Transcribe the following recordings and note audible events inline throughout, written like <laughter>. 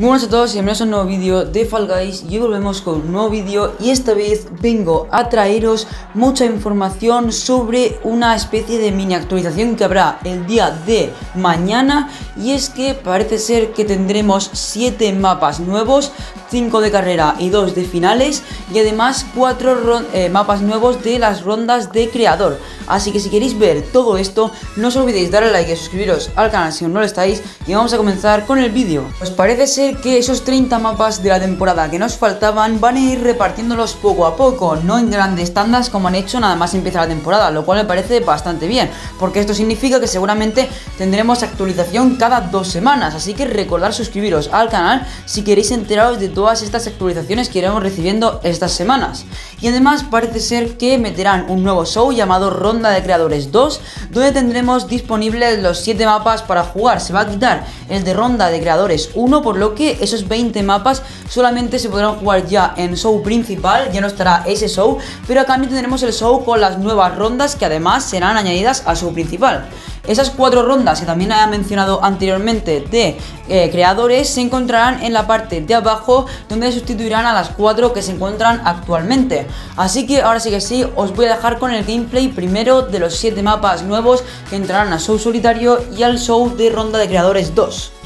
Muy buenas a todos y bienvenidos a un nuevo vídeo de Fall Guys y volvemos con un nuevo vídeo y esta vez vengo a traeros mucha información sobre una especie de mini actualización que habrá el día de mañana y es que parece ser que tendremos 7 mapas nuevos 5 de carrera y 2 de finales y además 4 eh, mapas nuevos de las rondas de creador. Así que si queréis ver todo esto no os olvidéis darle like y suscribiros al canal si aún no lo estáis y vamos a comenzar con el vídeo. Pues parece ser que esos 30 mapas de la temporada que nos faltaban van a ir repartiéndolos poco a poco, no en grandes tandas como han hecho nada más empieza la temporada, lo cual me parece bastante bien, porque esto significa que seguramente tendremos actualización cada dos semanas, así que recordad suscribiros al canal si queréis enteraros de todas estas actualizaciones que iremos recibiendo estas semanas. Y además parece ser que meterán un nuevo show llamado Ronda de Creadores 2, donde tendremos disponibles los 7 mapas para jugar, se va a quitar el de Ronda de Creadores 1, por lo que esos 20 mapas solamente se podrán jugar ya en show principal, ya no estará ese show, pero a cambio tendremos el show con las nuevas rondas que además serán añadidas al show principal. Esas cuatro rondas que también había mencionado anteriormente de eh, creadores se encontrarán en la parte de abajo donde sustituirán a las cuatro que se encuentran actualmente. Así que ahora sí que sí, os voy a dejar con el gameplay primero de los 7 mapas nuevos que entrarán a Show Solitario y al Show de Ronda de Creadores 2.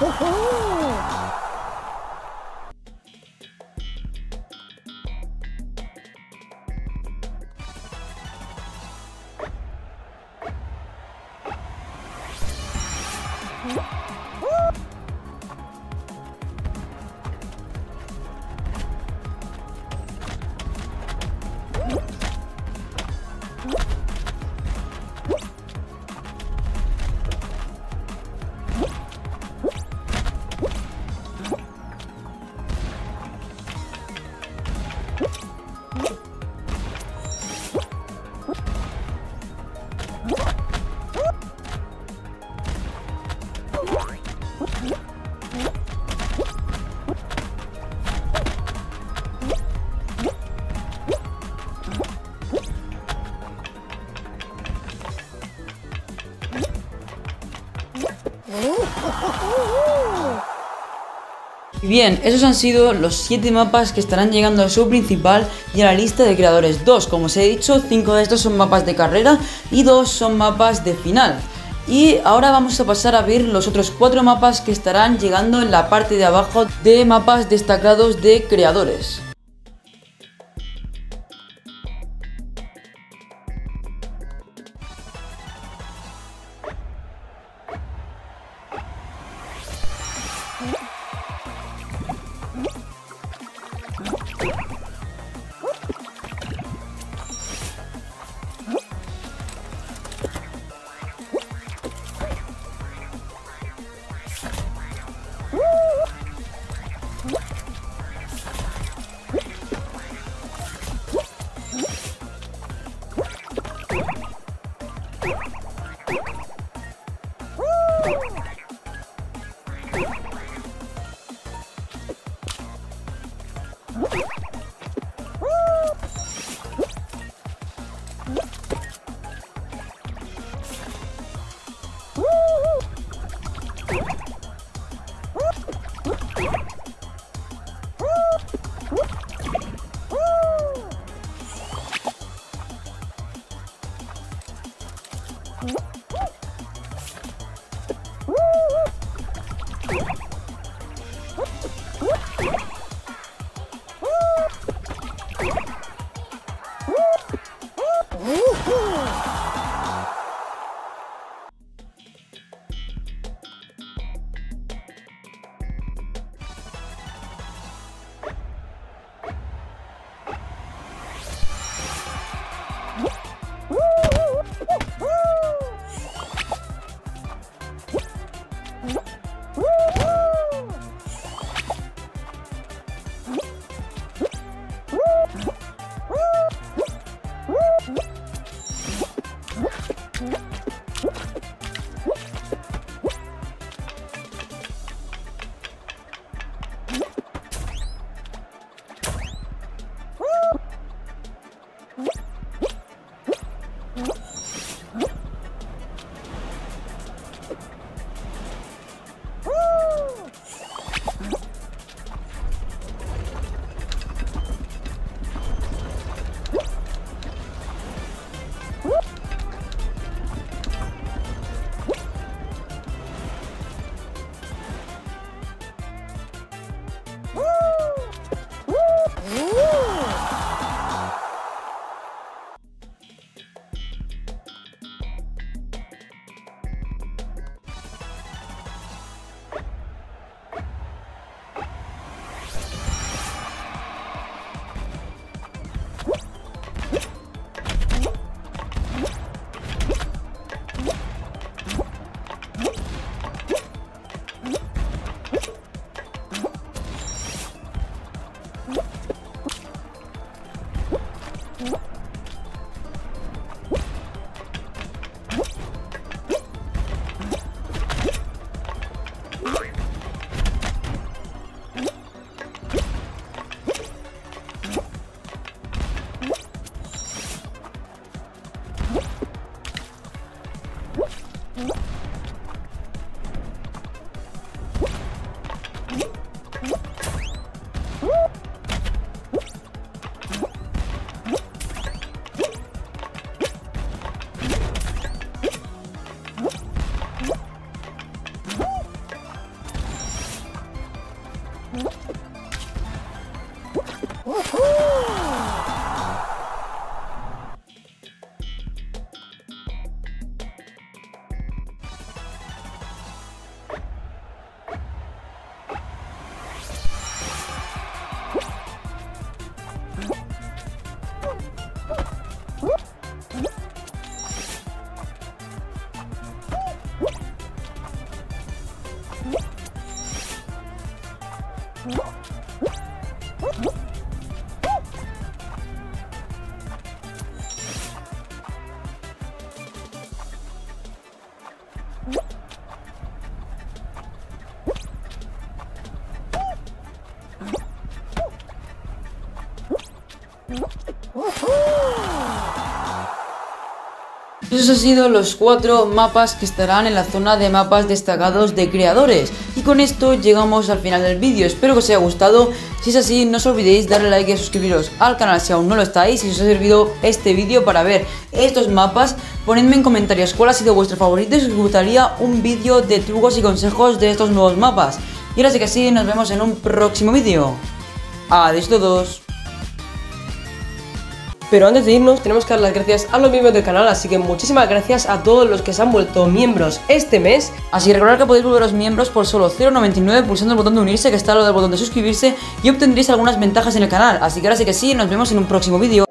Ho-ho! <laughs> Bien, esos han sido los 7 mapas que estarán llegando al show principal y a la lista de creadores. Dos, como os he dicho, 5 de estos son mapas de carrera y 2 son mapas de final. Y ahora vamos a pasar a ver los otros 4 mapas que estarán llegando en la parte de abajo de mapas destacados de creadores. Esos han sido los cuatro mapas que estarán en la zona de mapas destacados de creadores. Y con esto llegamos al final del vídeo. Espero que os haya gustado. Si es así, no os olvidéis darle like y suscribiros al canal si aún no lo estáis. Si os ha servido este vídeo para ver estos mapas, ponedme en comentarios cuál ha sido vuestro favorito y si os gustaría un vídeo de trucos y consejos de estos nuevos mapas. Y ahora sí que sí, nos vemos en un próximo vídeo. Adiós todos. Pero antes de irnos tenemos que dar las gracias a los miembros del canal, así que muchísimas gracias a todos los que se han vuelto miembros este mes. Así que recordad que podéis volveros miembros por solo 0.99 pulsando el botón de unirse que está al lado del botón de suscribirse y obtendréis algunas ventajas en el canal. Así que ahora sí que sí, nos vemos en un próximo vídeo.